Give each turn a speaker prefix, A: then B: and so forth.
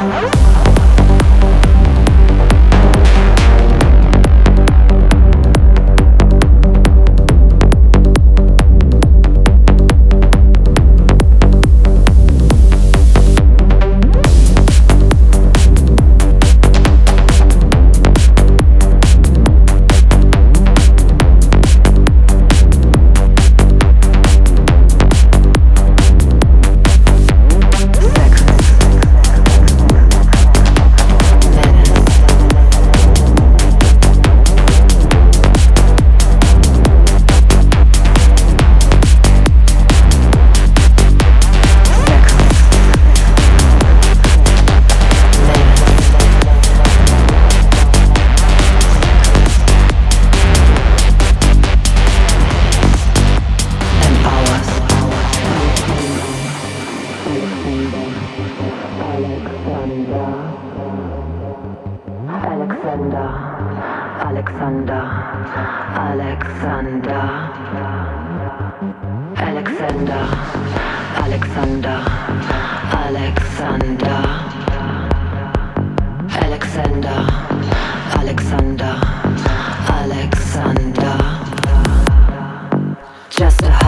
A: Música Alexander, Alexander, Alexander, Alexander, Alexander, Alexander, Alexander, Alexander, just a